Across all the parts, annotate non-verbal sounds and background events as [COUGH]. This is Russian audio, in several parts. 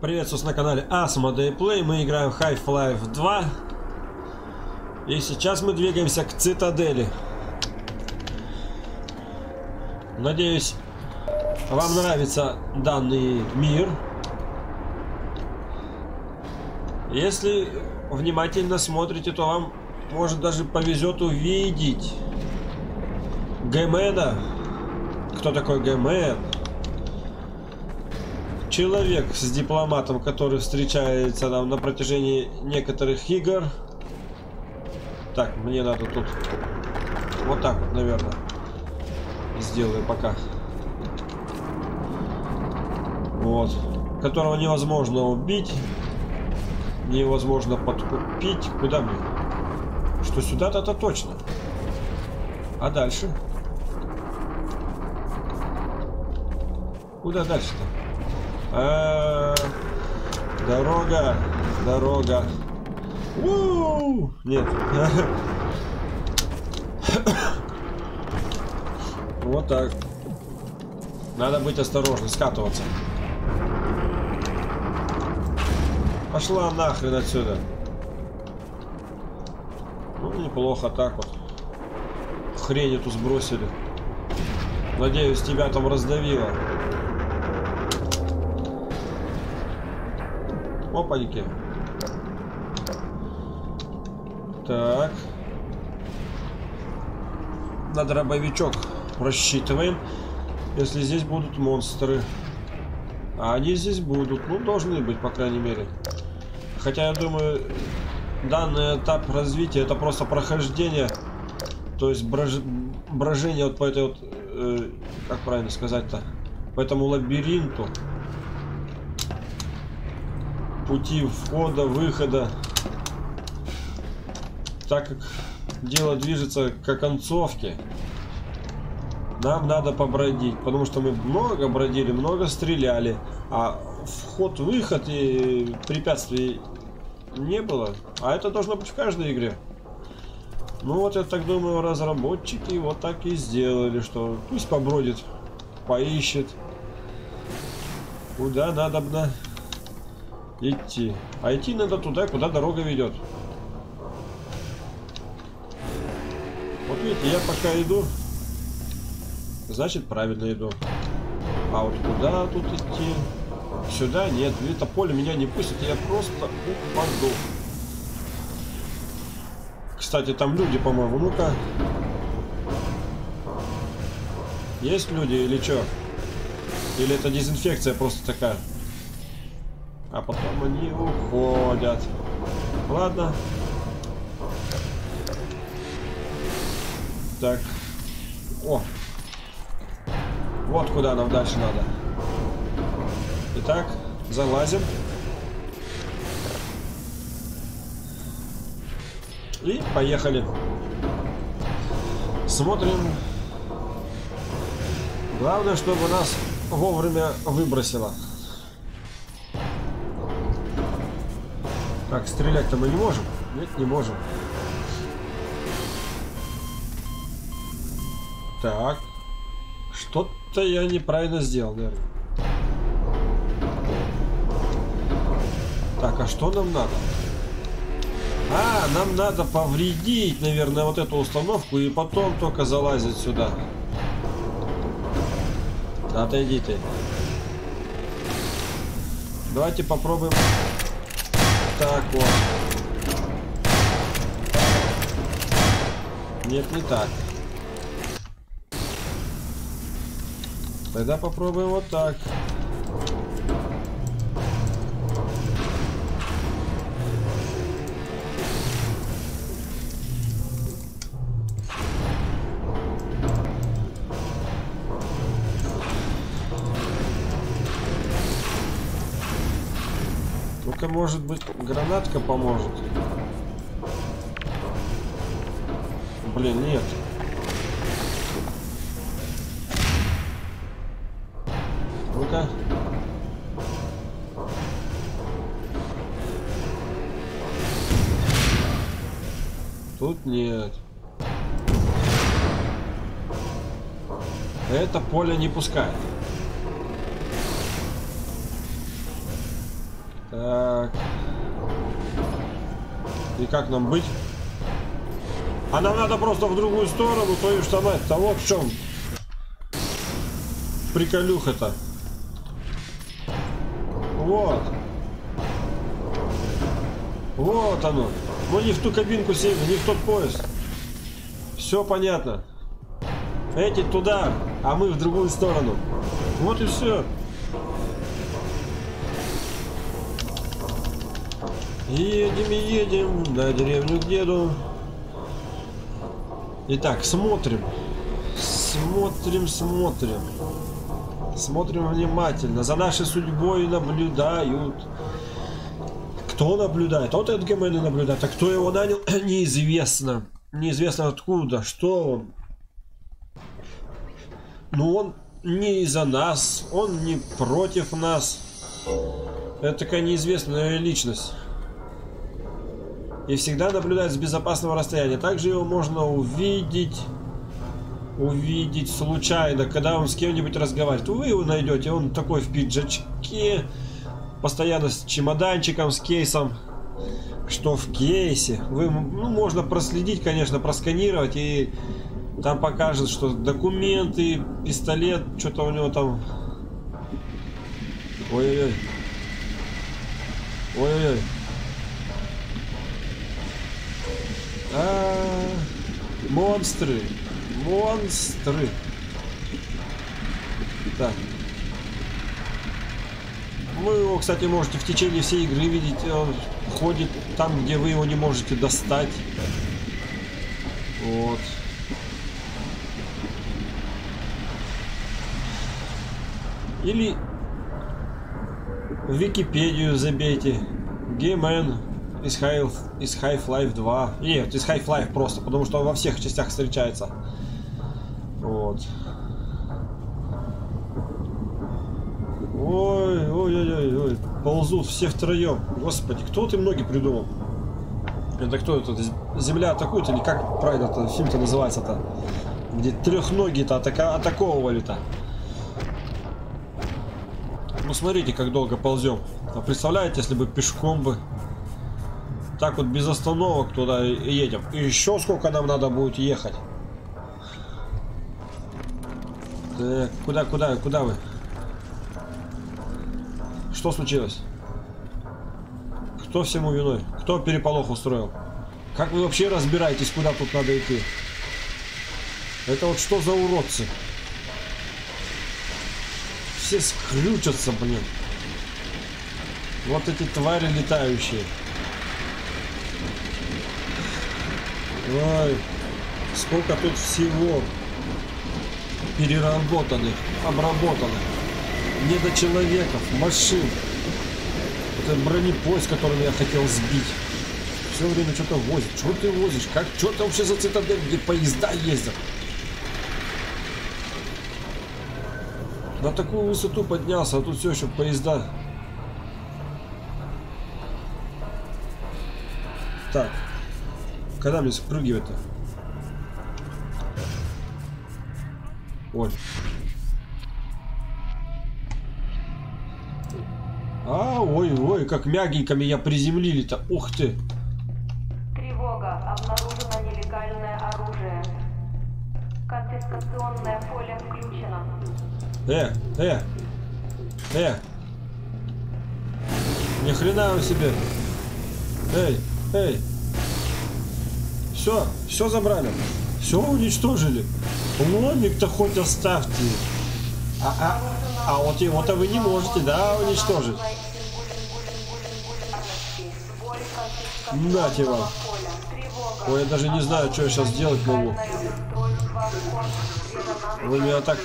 Приветствую на канале Asmodee Play. Мы играем Half-Life 2. И сейчас мы двигаемся к цитадели. Надеюсь, вам нравится данный мир. Если внимательно смотрите, то вам может даже повезет увидеть Гэмена. Кто такой Гэмен? Человек с дипломатом, который встречается нам на протяжении некоторых игр. Так, мне надо тут вот так вот, наверное, сделаю пока. Вот. Которого невозможно убить. Невозможно подкупить. Куда мне? Что сюда-то то точно. А дальше? Куда дальше-то? А -а -а, дорога, дорога. У -у -у! Нет. Вот так. Надо быть осторожным, скатываться. Пошла нахрен отсюда. Ну, неплохо так вот. Хрень эту сбросили. Надеюсь, тебя там раздавило. Опаньки. Так. На дробовичок рассчитываем. Если здесь будут монстры. А они здесь будут. Ну, должны быть, по крайней мере. Хотя, я думаю, данный этап развития это просто прохождение. То есть брож... брожение вот по этой вот... Э, как правильно сказать-то? По этому лабиринту пути входа, выхода. Так как дело движется к концовке, нам надо побродить, потому что мы много бродили, много стреляли, а вход-выход и препятствий не было. А это должно быть в каждой игре. Ну вот я так думаю, разработчики вот так и сделали, что пусть побродит, поищет. Куда надо бы идти. А идти надо туда, куда дорога ведет. Вот видите, я пока иду, значит правильно иду. А вот куда тут идти? Сюда нет, это поле меня не пустит, я просто упаду. Кстати, там люди, по-моему, ну-ка. Есть люди или что? Или это дезинфекция просто такая? А потом они уходят. Ладно. Так. О. Вот куда нам дальше надо. Итак, залазим. И поехали. Смотрим. Главное, чтобы нас вовремя выбросило. Так, стрелять-то мы не можем? Нет, не можем. Так. Что-то я неправильно сделал, наверное. Так, а что нам надо? А, нам надо повредить, наверное, вот эту установку и потом только залазить сюда. Отойди ты. Давайте попробуем так вот. Нет, не так. Тогда попробуем вот так. Может быть гранатка поможет. Блин, нет. Ну-ка. Тут нет. Это поле не пускает. И как нам быть? А нам надо просто в другую сторону, твою что мать-то. Вот в чем приколюха-то. Вот. Вот оно. Ну не в ту кабинку сели, не в тот поезд. Все понятно. Эти туда, а мы в другую сторону. Вот и все. Едем, едем на деревню к деду. Итак, смотрим. Смотрим, смотрим. Смотрим внимательно. За нашей судьбой наблюдают. Кто наблюдает? Вот этот ГМН наблюдает. А кто его нанял, [CLEARS THROAT] неизвестно. Неизвестно откуда, что он. Ну он не из-за нас, он не против нас. Это такая неизвестная личность. И всегда наблюдает с безопасного расстояния. Также его можно увидеть увидеть случайно, когда он с кем-нибудь разговаривает. Вы его найдете, он такой в пиджачке, постоянно с чемоданчиком, с кейсом, что в кейсе. Вы, ну, можно проследить, конечно, просканировать и там покажет, что документы, пистолет, что-то у него там... Ой-ой-ой. Ой-ой-ой. А, монстры. Монстры. Так. Вы его, кстати, можете в течение всей игры видеть. Он ходит там, где вы его не можете достать. Вот. Или в Википедию забейте. Геймен из Half, из Half-Life 2. Нет, из Half-Life просто, потому что он во всех частях встречается. Вот. Ой, ой, ой, ой, ой. Ползут все втроем. Господи, кто ты многие придумал? Это кто это? Земля атакует или как правильно это фильм-то называется-то? Где трехногие-то атака атаковывали-то. Ну смотрите, как долго ползем. А представляете, если бы пешком бы так вот без остановок туда едем. И еще сколько нам надо будет ехать. Так, куда, куда, куда вы? Что случилось? Кто всему виной? Кто переполох устроил? Как вы вообще разбираетесь, куда тут надо идти? Это вот что за уродцы? Все скрючатся, блин. Вот эти твари летающие. Ой, сколько тут всего переработанных, обработанных недочеловеков, машин. Это бронепоезд, которым я хотел сбить. Все время что-то возит. Что ты возишь? Как? Что ты вообще за цитадель, где поезда ездят? На такую высоту поднялся, а тут все еще поезда. Так. Когда мне спрыгивать-то? Ой. А, ой, ой, как мягенько меня приземлили-то. Ух ты. Тревога. Обнаружено нелегальное оружие. Конфискационное поле включено. Э, э, э. Ни хрена себе. Эй, эй. Все, все забрали. Все уничтожили. Ломик-то хоть оставьте. А, а, а вот его-то вы не можете, да, уничтожить? Нате вам. Ой, я даже не знаю, что я сейчас сделать могу. Вы меня так...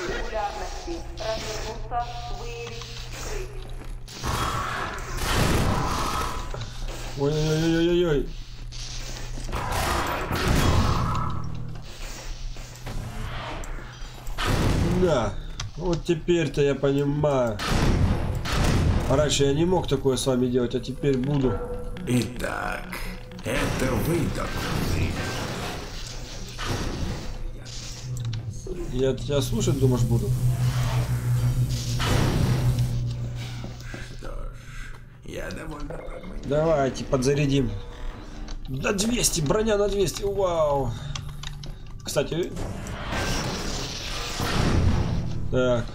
Ой-ой-ой-ой-ой. Теперь-то я понимаю. Раньше я не мог такое с вами делать, а теперь буду. Итак, это вы, Я тебя слушать, думаешь, буду? Что ж, я довольно Давайте подзарядим. На 200, броня на 200, вау. Кстати. Так.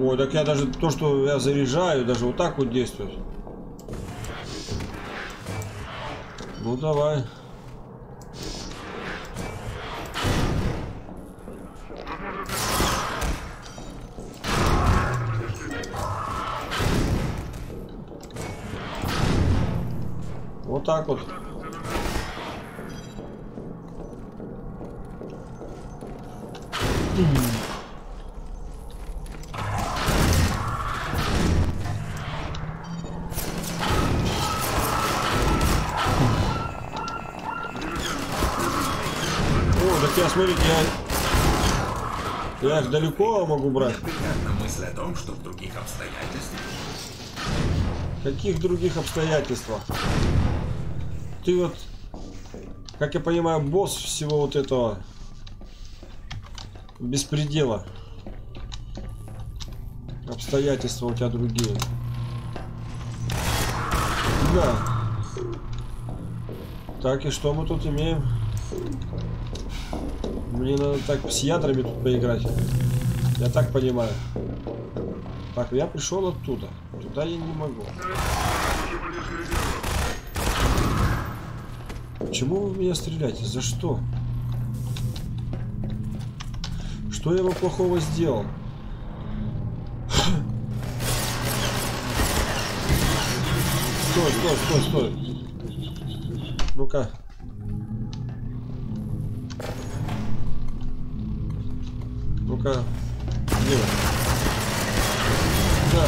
Ой, так я даже то, что я заряжаю, даже вот так вот действует. Ну давай. Вот так вот. Их далеко могу брать. Приятна мысль о том, что в других обстоятельствах Каких других обстоятельствах? Ты вот, как я понимаю, босс всего вот этого беспредела. Обстоятельства у тебя другие. Да. Так, и что мы тут имеем? Мне надо так с ядрами тут поиграть. Я так понимаю. Так, я пришел оттуда. Туда я не могу. Почему вы в меня стреляете? За что? Что я вам плохого сделал? Стой, стой, стой, стой. Ну-ка. Где вы? Да.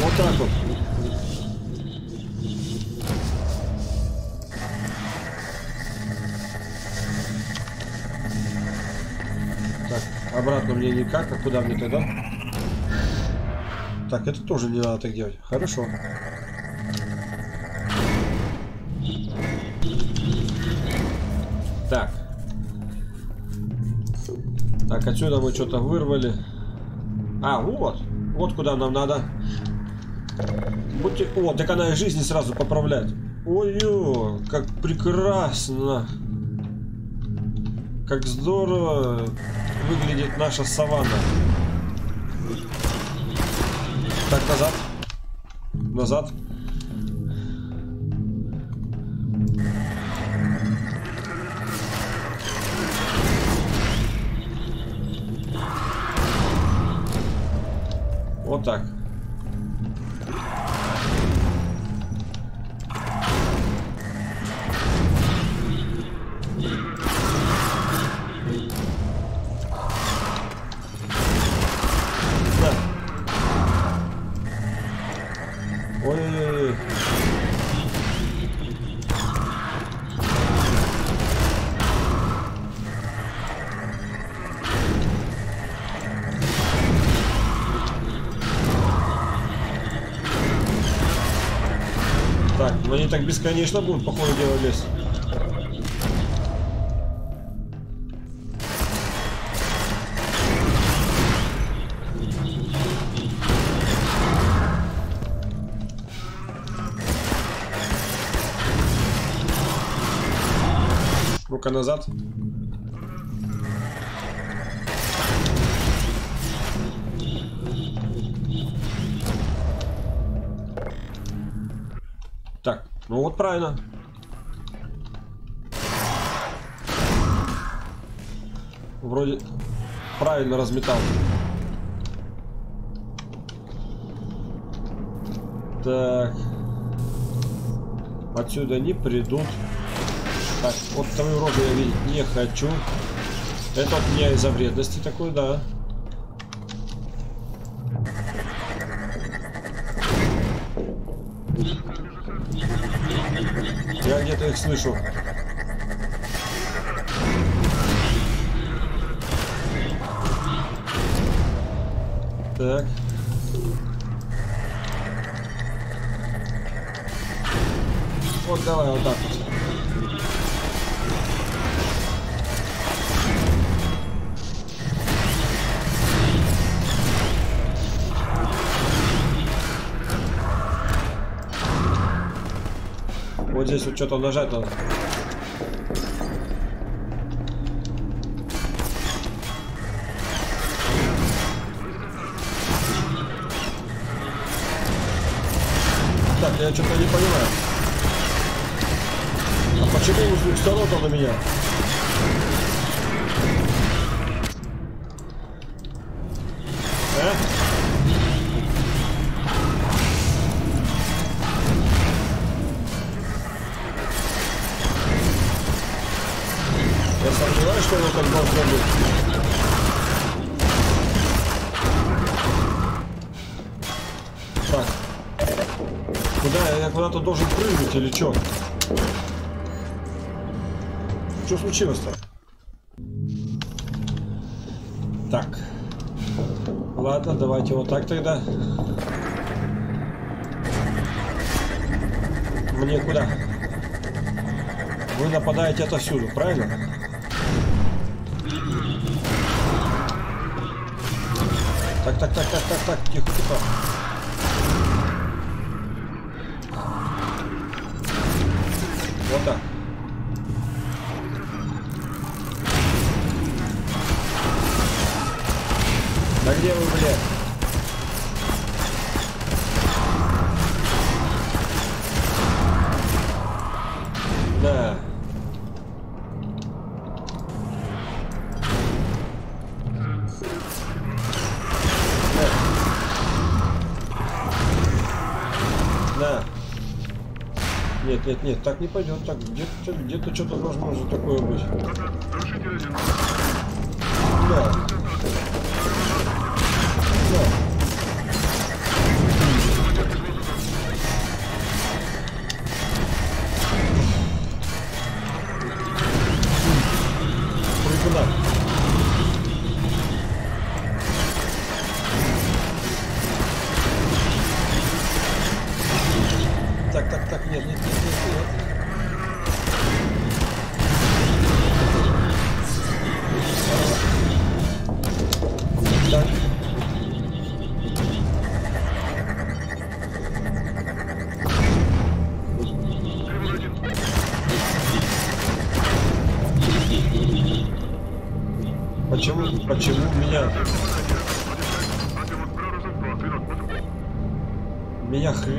Вот так вот. Так, обратно мне никак, а куда мне тогда? Так, это тоже не надо так делать. Хорошо. Так. Так, отсюда мы что-то вырвали. А, вот. Вот куда нам надо. Будьте... О, так она и жизни сразу поправляет. Ой-ё, как прекрасно. Как здорово выглядит наша саванна. Так, назад. Назад. Так. Так, бесконечно будут, по ходу дела лезть. Ну-ка назад. Правильно. Вроде правильно разметал. Так. Отсюда не придут. Так, вот твою рожу я видеть не хочу. Это от меня из-за вредности такой, да. Их слышу. Так. Вот давай вот так вот. Вот здесь вот что-то нажать надо. Так, я что-то не понимаю. А почему с двух сторон на меня? Я сомневаюсь, что оно так должно быть. Так. Куда? Я куда-то должен прыгнуть или что? Что случилось-то? Так. Ладно, давайте вот так тогда. Мне куда? Вы нападаете отовсюду, правильно? Так, так, так, так, так, так, тихо, тихо. Нет, нет, так не пойдет. Так, где-то где что-то должно же такое быть.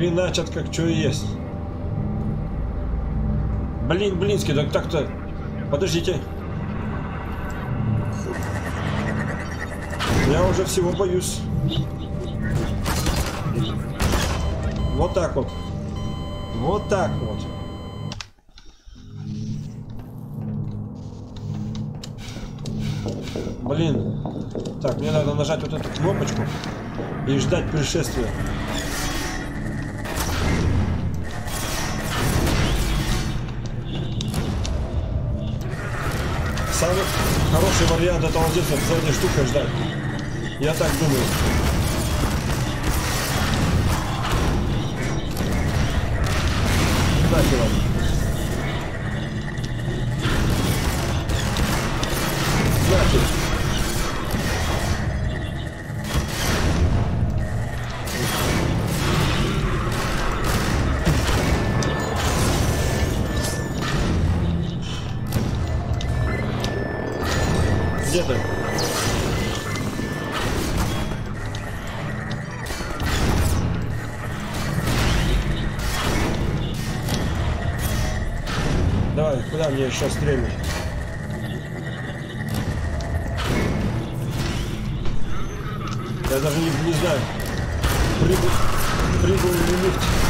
Хреначат как что есть. Блин, блинский, так так-то... Подождите. Я уже всего боюсь. Вот так вот. Вот так вот. Блин. Так, мне надо нажать вот эту кнопочку и ждать пришествия. Хороший вариант это вот здесь вот за этой ждать. Я так думаю. Мне еще стрельнуть? Я даже не, не знаю. Прыгу, прыгу или лифт.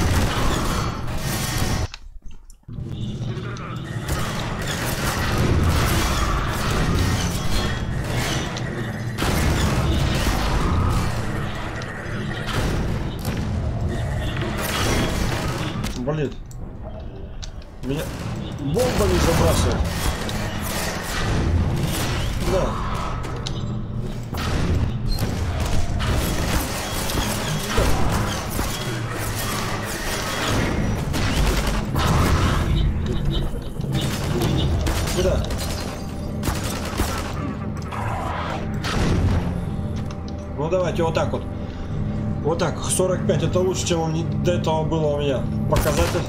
Ну давайте вот так вот. Вот так, 45, это лучше, чем не до этого было у меня. Показатель.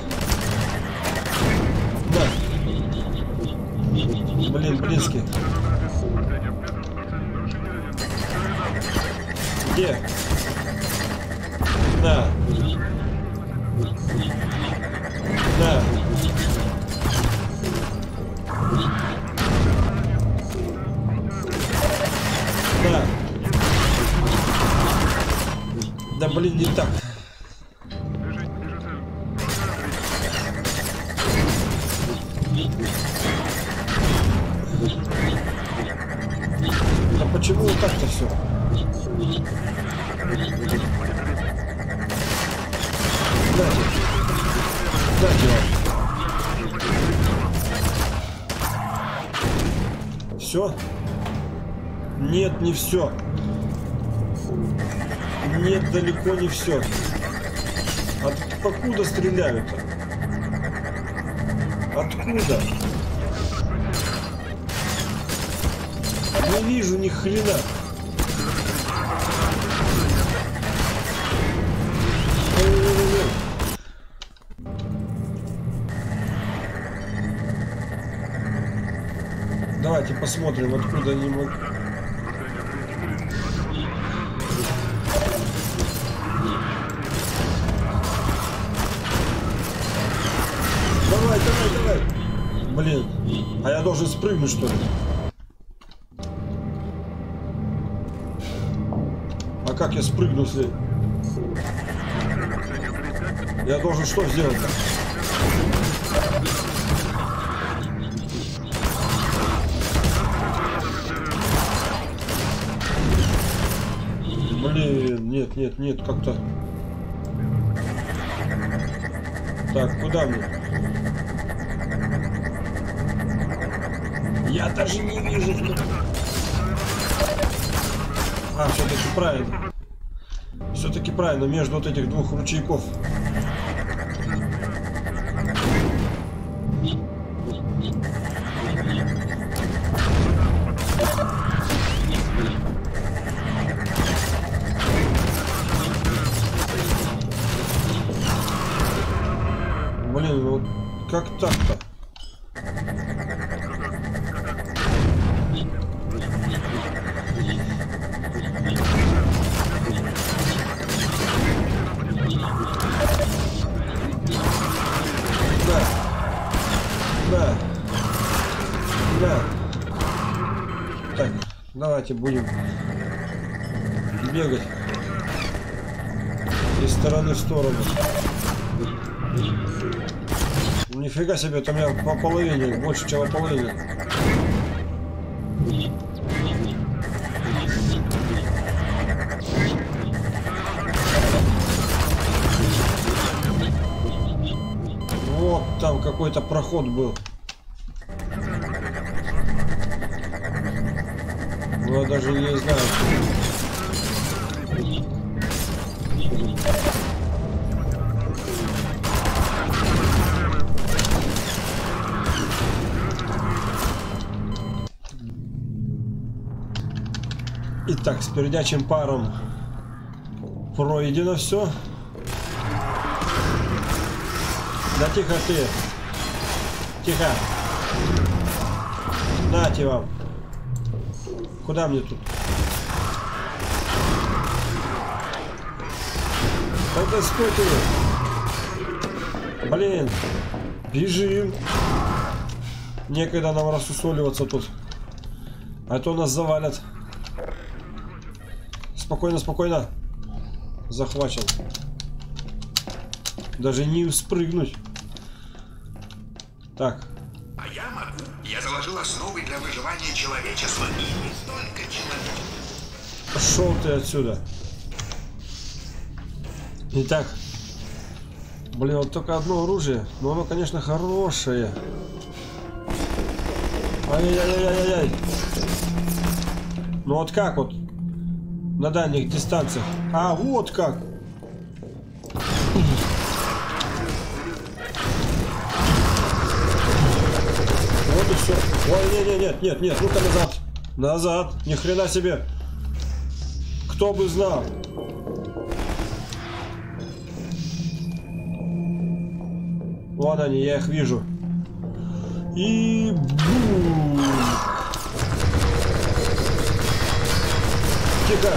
Да. Блин, близкий. Где? Да. Блин, не так. Далеко не все. От покуда стреляют-то? Откуда? Не вижу ни хрена. Давайте посмотрим, откуда они могут. Блин, а я должен спрыгнуть что ли? А как я спрыгну, если... Я должен что сделать? Блин, нет, нет, нет, как-то... Так, куда мне? Я даже не вижу. А, все-таки правильно. Все-таки правильно, между вот этих двух ручейков. Давайте будем бегать из стороны в сторону. Нифига себе, там я по половине, больше, чем по половине. Вот там какой-то проход был. Даже не знаю. Итак, с передячим паром пройдено все. Да тихо ты. Тихо. Нате вам. Куда мне тут? Тогда стой ты. Блин. Бежим. Некогда нам рассусоливаться тут. А то нас завалят. Спокойно, спокойно. Захвачен. Даже не спрыгнуть. Так. Я заложил основы для выживания человечества. И не только человечества. Пошел ты отсюда. Итак. Блин, вот только одно оружие. Но оно, конечно, хорошее. Ай-яй-яй-яй-яй. Ну вот как вот? На дальних дистанциях. А, вот как. Ой, нет, нет, нет, нет, нет, ну-ка назад. Назад. Ни хрена себе. Кто бы знал. Вон они, я их вижу. И бум! Тихо!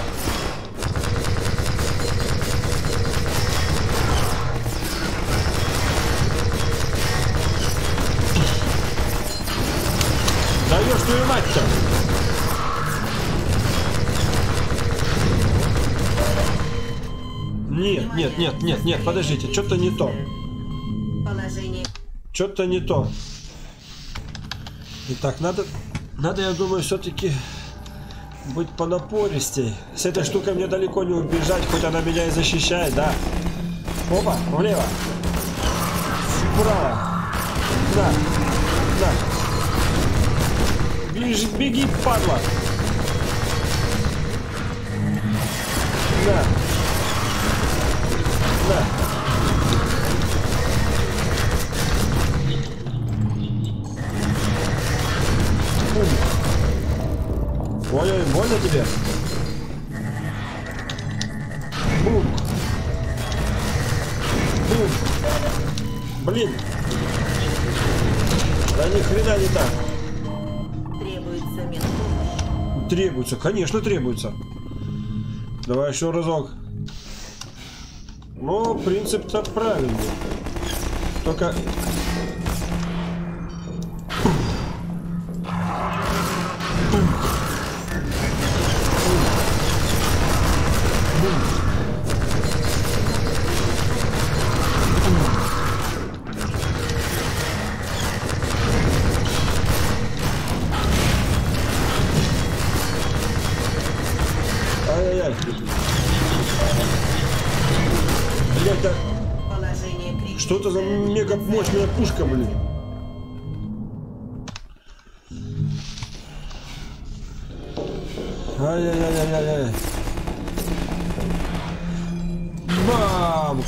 Нет, нет, нет, подождите, что-то не то. Положение. Что-то не то. Итак, надо, надо, я думаю, все-таки быть понапористей. С этой штукой мне далеко не убежать, хоть она меня и защищает, да. Опа, влево. Вправо. На, на. Беги, беги, падла. На. Больно тебе? Бум. Бум. Блин. Да ни хрена не так. Требуется медпомощь. Требуется, конечно требуется. Давай еще разок. Ну, принцип-то правильный. Только... пушка, блин? Ай-яй-яй-яй-яй. Бам!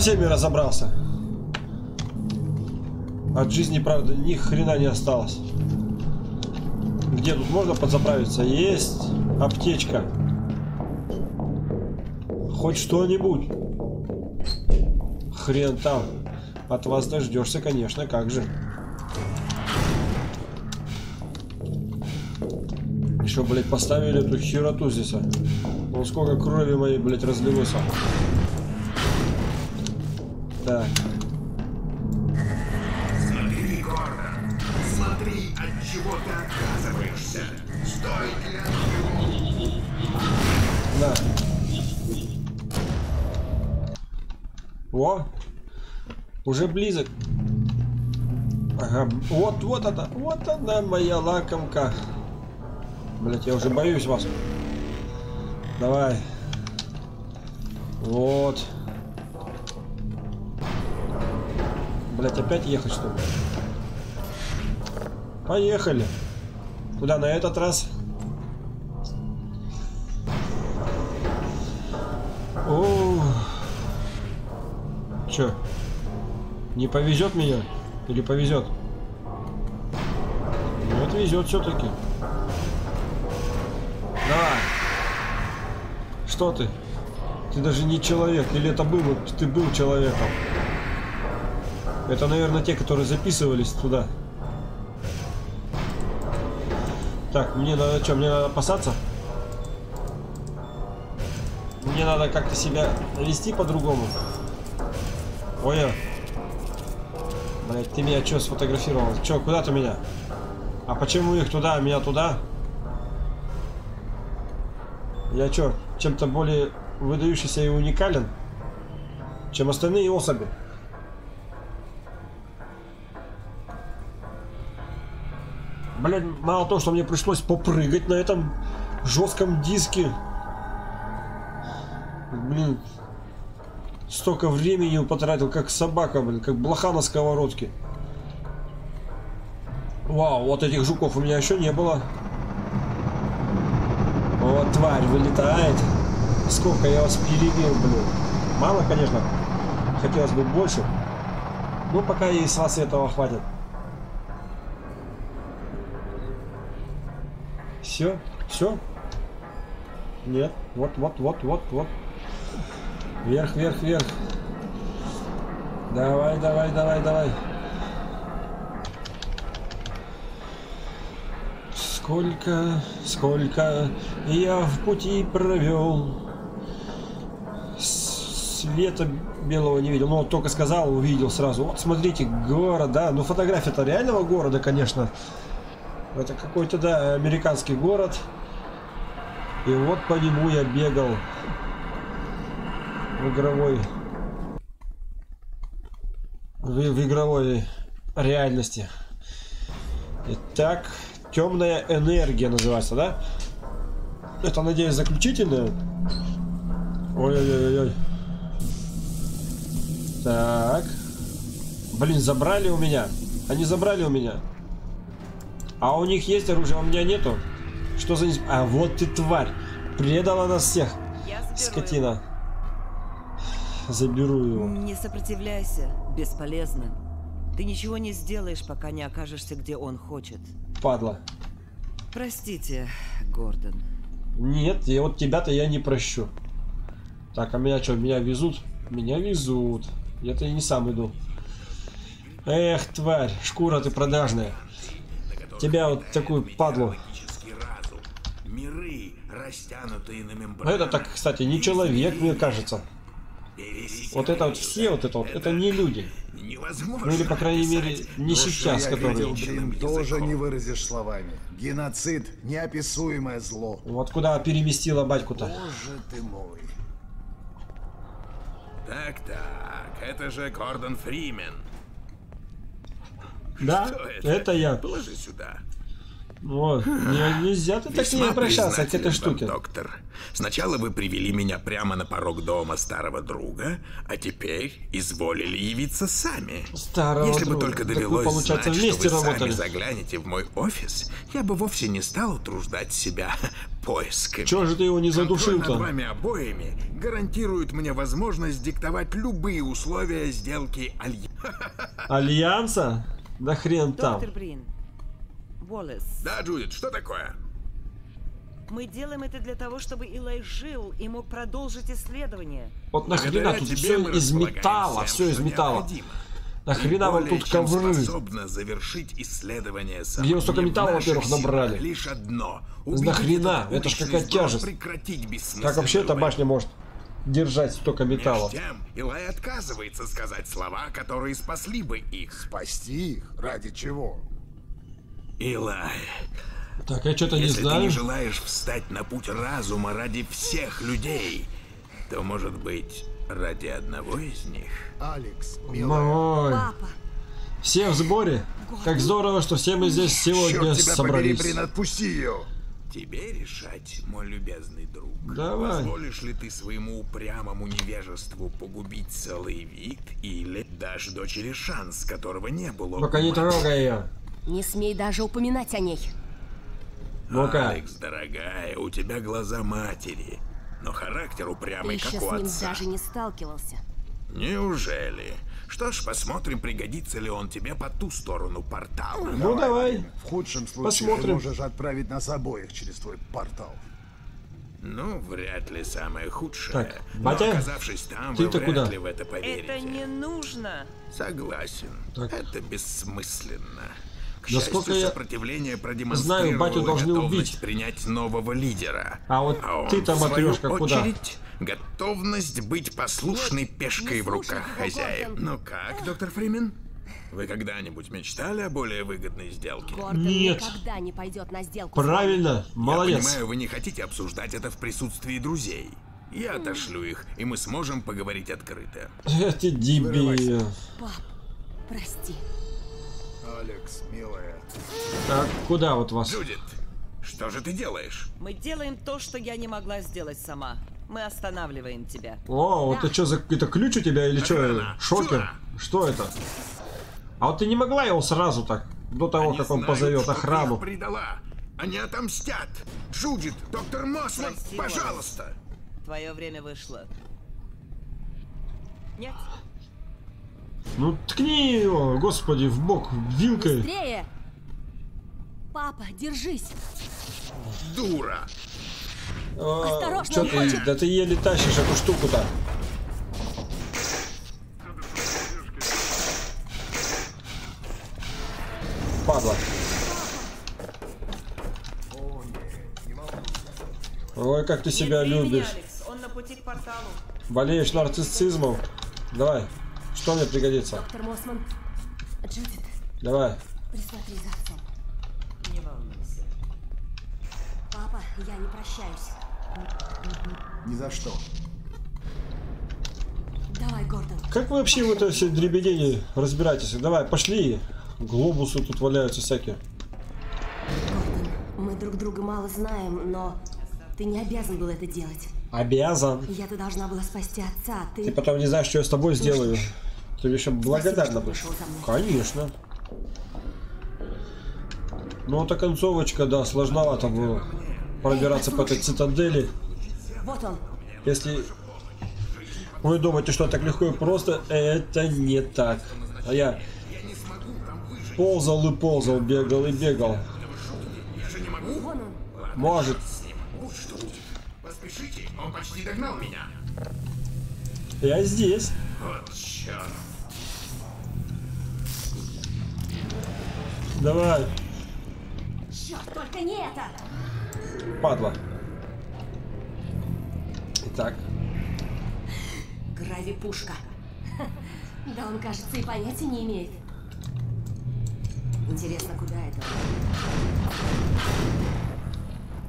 Всеми разобрался. От жизни, правда, ни хрена не осталось. Где тут можно подзаправиться? Есть аптечка. Хоть что-нибудь. Хрен там. От вас дождешься, конечно, как же. Еще, блядь, поставили эту хероту здесь. а. Сколько крови моей, блядь, разлилось. а. Так. Смотри, Гордон. Смотри, от чего ты отказываешься. Стой, клянусь. На. О! Уже близок. Ага. Вот, вот она. Вот она, моя лакомка. Блять, я уже боюсь вас. Давай. Вот. Блять, опять ехать что ли? Поехали. Куда на этот раз? О, Чё? Не повезет меня? Или повезет? Нет, везет все-таки. Давай. Что ты? Ты даже не человек. Или это был, ты был человеком? Это, наверное, те, которые записывались туда. Так, мне надо что? Мне надо опасаться? Мне надо как-то себя вести по-другому. Ой, я. Блять, ты меня что сфотографировал? Че, куда ты меня? А почему их туда, а меня туда? Я что, чем-то более выдающийся и уникален, чем остальные особи? Блин, мало того, что мне пришлось попрыгать на этом жестком диске. Блин, столько времени потратил, как собака, блин, как блоха на сковородке. Вау, вот этих жуков у меня еще не было. Вот тварь вылетает. Сколько я вас перебил, блин. Мало, конечно. Хотелось бы больше. Ну, пока и с вас этого хватит. Все, все. Нет, вот, вот, вот, вот, вот. Вверх, вверх, вверх. Давай, давай, давай, давай. Сколько, сколько я в пути провел. Света белого не видел. Ну, вот только сказал, увидел сразу. Вот, смотрите, город, да. Ну, фотография-то реального города, конечно. Это какой-то, да, американский город. И вот по нему я бегал в игровой в, в игровой реальности. Итак, темная энергия называется, да? Это, надеюсь, заключительное. Ой-ой-ой-ой. Так. Блин, забрали у меня. Они забрали у меня. А у них есть оружие, а у меня нету. Что за... А вот ты тварь. Предала нас всех. Я заберу Скотина. Заберу его. его. Не сопротивляйся, бесполезно. Ты ничего не сделаешь, пока не окажешься, где он хочет. Падла. Простите, Гордон. Нет, и вот тебя-то я не прощу. Так, а меня что, меня везут? Меня везут. Я-то и не сам иду. Эх, тварь, шкура ты продажная. Тебя вот такую падлу. Миры, растянутые на Ну мембранах. это так, кстати, не человек, мне кажется. Вот это вот все, вот это вот, это не люди. Ну или, по крайней мере, не сейчас, я которые... Блин, тоже не выразишь словами. Геноцид – неописуемое зло. Вот куда переместила батьку-то? Боже ты мой. Так, так, это же Гордон Фримен. Да, [LAUGHS] Что это? это я. Положи сюда. Вот, не- нельзя ты так не Весьма обращаться к этой штуке. вам, доктор. Сначала вы привели меня прямо на порог дома старого друга, а теперь изволили явиться сами. Старого Если бы друга. только Так вы, довелось знать, вместе что вы работали. сами заглянете в мой офис, я бы вовсе не стал утруждать себя [LAUGHS] поисками. Чего же ты его не Контроль над задушил-то? вами обоими гарантирует мне возможность диктовать любые условия сделки Алья. Альянса? [LAUGHS] Да хрен там. Доктор Брин, Уоллес, Да, Джудит, что такое? мы делаем это для того, чтобы Илай жил и мог продолжить исследование. Вот нахрена тут все из металла, все из металла. Нахрена вам тут ковры? способна завершить исследование сама. Где вы столько металла, во-первых, набрали? Лишь одно. Нахрена? Это ж какая тяжесть. Прекратить Как вообще эта башня может держать столько металла? Меж тем, Илай отказывается сказать слова, которые спасли бы их. Спасти их? Ради чего? Илай, Так, я что-то не если ты не знаю. желаешь встать на путь разума ради всех людей, то, может быть, ради одного из них? Алекс, милая. Папа, все в сборе? Как здорово, что все мы здесь сегодня Черт тебя побери, собрались. Брин, отпусти ее. Тебе решать, мой любезный друг. Давай. Позволишь ли ты своему упрямому невежеству погубить целый вид или дашь дочери шанс, которого не было? Только у не трогай ее. не смей даже упоминать о ней. Ну-ка. Алекс, дорогая, у тебя глаза матери, но характер Ты упрямый, еще как с у ним отца. даже не сталкивался. Неужели? Что ж, посмотрим, пригодится ли он тебе по ту сторону портала. Ну давай. В худшем случае Посмотрим. ты можешь отправить нас обоих через твой портал. Ну, вряд ли самое худшее. Так, Но, батя, оказавшись там, ты-то вы вряд куда? ли в это поверите. Это не нужно. Согласен. Так. Это бессмысленно. К Насколько счастью, я сопротивление знаю, продемонстрировало батю должны готовность убить. принять нового лидера. А вот ты-то, в свою матрешка, куда? очередь, готовность быть послушной пешкой в руках хозяев. Ну как, доктор Фримен? Вы когда-нибудь мечтали о более выгодной сделке? Гордон Нет. никогда не пойдет на сделку. Правильно, Я молодец. понимаю, вы не хотите обсуждать это в присутствии друзей. Я отошлю их, и мы сможем поговорить открыто. Эти дебилы. Пап, прости. Алекс, милая. Так, куда вот вас? Джудит, что же ты делаешь? Мы делаем то, что я не могла сделать сама. Мы останавливаем тебя. О, это что за это ключ у тебя или что? Шокер? Что это? А вот ты не могла его сразу так, до того, Они как он знают, позовет охрану. предала. Они отомстят. Джудит, доктор Мосман, Прости, пожалуйста. Твое время вышло. Нет? Ну ткни его, господи, в бок вилкой. Быстрее! Папа, держись! Дура. Осторожно, Чё он ты, да ты еле тащишь эту штуку-то. Падла. Ой, как ты себя Нет любишь. Алекс. Он на пути к порталу. Болеешь нарциссизмом? Давай. Что мне пригодится? Доктор Мосман. Джудит, Давай. присмотри за отцом. Не волнуйся. Папа, я не прощаюсь. Ни за что. Давай, Гордон. Как вы вообще в этой всей дребедени разбираетесь? Давай, пошли. Глобусы тут валяются всякие. Гордон, мы друг друга мало знаем, но ты не обязан был это делать. Обязан. Я-то должна была спасти отца, а Ты ты... потом не знаешь, что я с тобой сделаю. Ты еще благодарна будешь. Конечно. Ну, эта концовочка, да, сложновато было пробираться по этой цитадели. Вот он. Если вы думаете, что так легко и просто, это не так. А я ползал и ползал, бегал и бегал. Может. Поспешите, он почти догнал меня. Я здесь. Вот черт. Давай, Черт, только не это! Падла. Итак, Грави-пушка. [LAUGHS] Да он, кажется, и понятия не имеет. Интересно, куда это?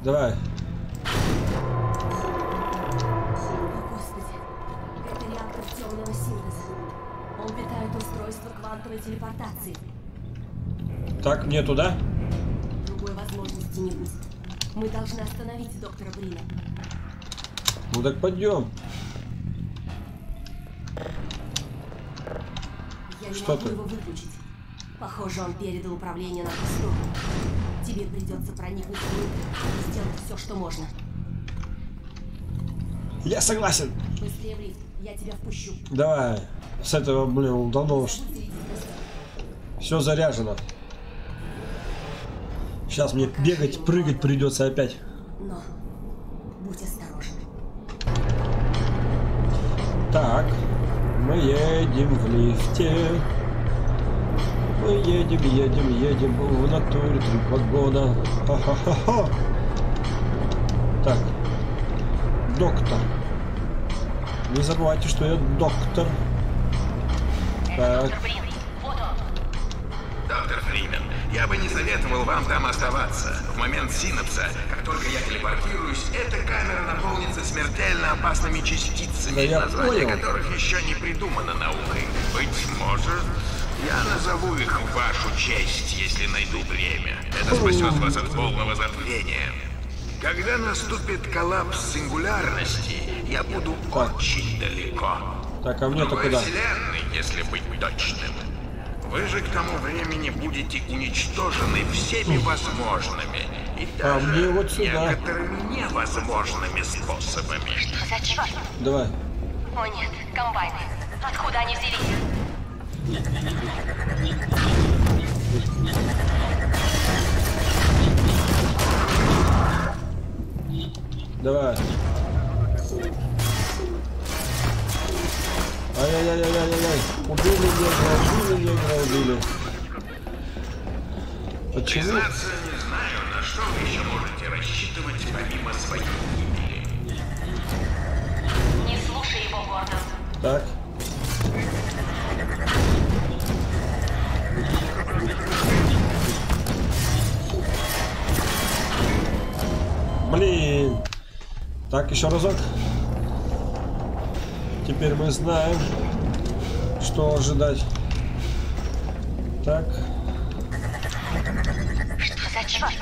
давай. О, Господи. Это реактор темного синтеза. Он питает устройство квантовой телепортации. Так, мне туда? Другой возможности не будет. Мы должны остановить доктора Брина. Ну так пойдем. Я не Что могу ты? его выключить. Похоже, он передал управление на ту сторону. Тебе придется проникнуть внутрь и сделать все, что можно. Я согласен. Быстрее в лифт. Я тебя впущу. Давай. С этого, блин, уж все заряжено. Сейчас мне бегать, прыгать придется опять. Но будь осторожен. Так, мы едем в лифте. Мы едем, едем, едем в натуре три. Ха-ха-ха-ха. Так, доктор. Не забывайте, что я доктор. Так, Доктор советовал вам там оставаться. В момент синапса, как только я телепортируюсь, эта камера наполнится смертельно опасными частицами, Да название понял. которых еще не придумано наукой. Быть может, я назову их в вашу честь, если найду время. Это спасет вас от полного забвения. Когда наступит коллапс сингулярности, я буду очень далеко. так, а мне-то куда? вселенной, если быть точным. Вы же к тому времени будете уничтожены всеми возможными и А даже мне вот сюда. некоторыми невозможными способами. За черт! Давай. О нет, комбайны. Откуда они взялись? Давай. Ай-яй-яй-яй-яй-яй. Убили негра, убили негра, убили. Почему? Не знаю, на что вы еще можете рассчитывать помимо своей гибели. Не слушай его, Гордон. Так. Блин. Так, еще разок. Теперь мы знаем, что ожидать. Так. Да черт!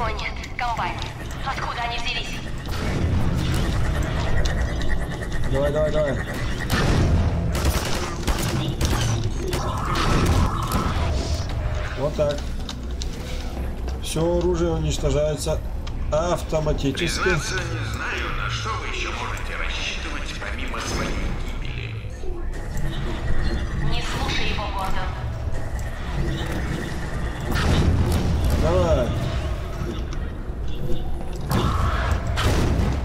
О нет, комбайн. Откуда они взялись? Давай, давай, давай. Вот так. Все оружие уничтожается автоматически. Признаться, не знаю, на что вы еще можете рассчитывать помимо своей гибели. Не слушай его, Гордон. Давай.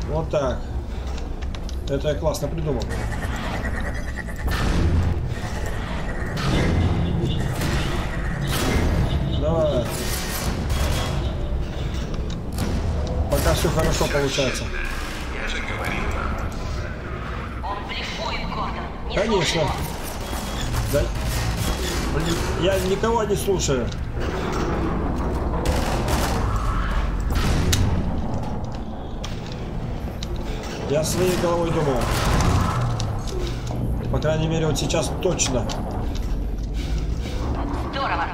Вот так. Это я классно придумал. Давай. Пока все хорошо получается. Конечно. Да. Блин, Я никого не слушаю. Я своей головой думаю. По крайней мере, вот сейчас точно. Здорово.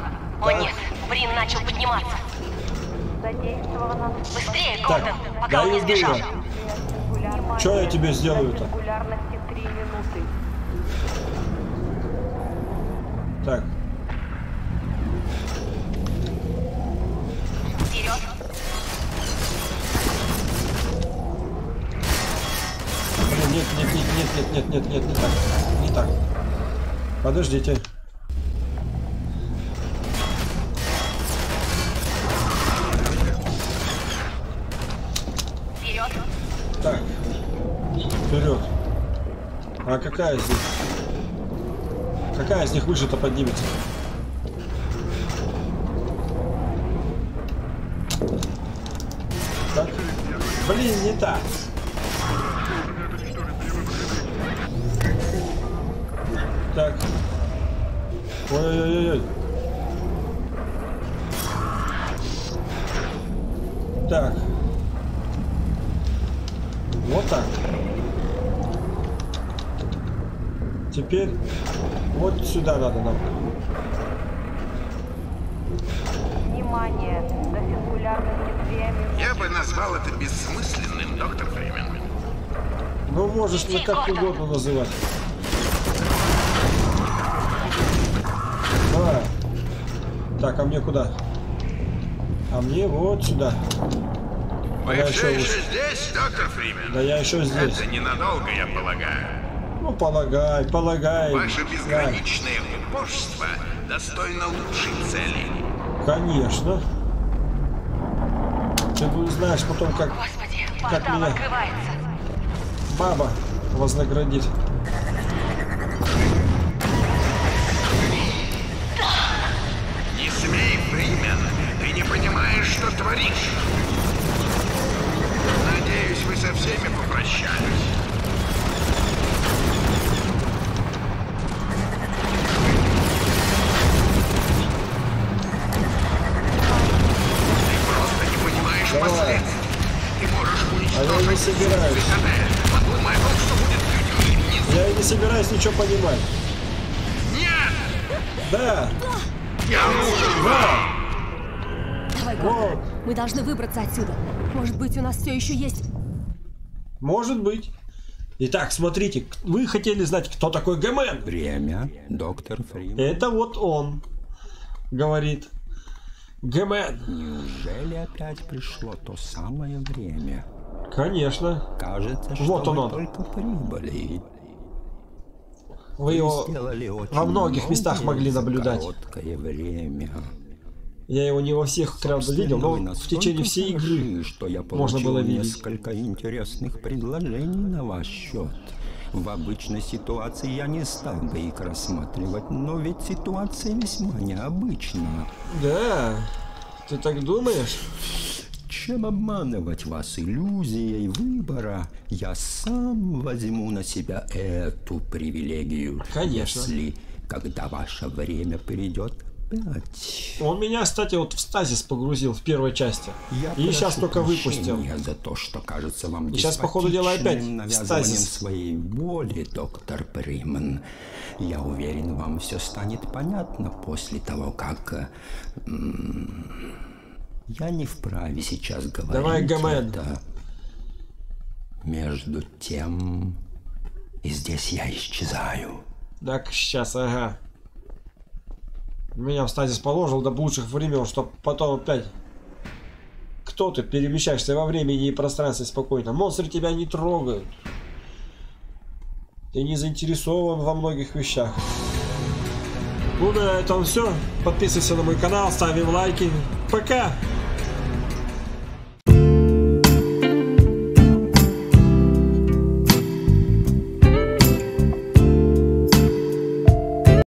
О нет, Брин начал подниматься. Быстрее, Так, Гордон, пока да он не сбежал. я. Что я тебе сделаю-то? Так, Вперед. блин, нет, нет, нет, нет, нет, нет, нет, нет, не так, не так. Подождите. Какая из них? Какая из них выше-то поднимется? Так. Блин, не так. Сюда надо нам. Внимание! До сингулярности 2 минуты. Я бы назвал это бессмысленным, доктор Фримен. Ну, можешь на как угодно называть. Давай. Так, а мне куда? А мне вот сюда. Вы я все еще еще здесь, доктор Фримен? Да я еще здесь. Это ненадолго, я полагаю. Ну, полагай, полагай. Ваше Да, безграничное упорство достойно лучшей цели. конечно. Ты будешь знаешь потом, как Господи, Как меня? открывается. баба вознаградит. Не смей, Фримен, ты не понимаешь, что творишь. Надеюсь, вы со всеми попрощались. А я не собираюсь. Я и не собираюсь ничего понимать. Нет! Да, Я нужен вам! Давай. Гордон. Мы должны выбраться отсюда. Может быть, у нас все еще есть... Может быть. Итак, смотрите, вы хотели знать, кто такой Гэмен? Время, доктор Фриман. Это вот он говорит. Гэмен. Неужели опять пришло то самое время? Конечно. Кажется, что Вот он он. только прибыли. Вы его... во многих местах могли наблюдать. время. Я его не во всех, правда, видел, но в течение всей игры. что я можно было видеть. несколько интересных предложений на ваш счет. В обычной ситуации я не стал бы их рассматривать, но ведь ситуация весьма необычна. Да, ты так думаешь? Чем обманывать вас иллюзией выбора, я сам возьму на себя эту привилегию. Конечно. Если, когда ваше время придет опять. Он меня, кстати, вот в стазис погрузил в первой части. Я И сейчас только выпустил. прощения за то, что кажется вам И сейчас, по ходу дела, опять стазис. своей воли, доктор Приман. Я уверен, вам все станет понятно после того, как... м, Я не вправе сейчас говорить Давай, Гомен. это. Между тем, и здесь я исчезаю. Так, сейчас, ага. Меня в стазис положил до лучших времен, чтобы потом опять... Кто ты? Перемещаешься во времени и пространстве спокойно. Монстры тебя не трогают. Ты не заинтересован во многих вещах. Ну, на этом все. Подписывайся на мой канал, ставим лайки. Пока!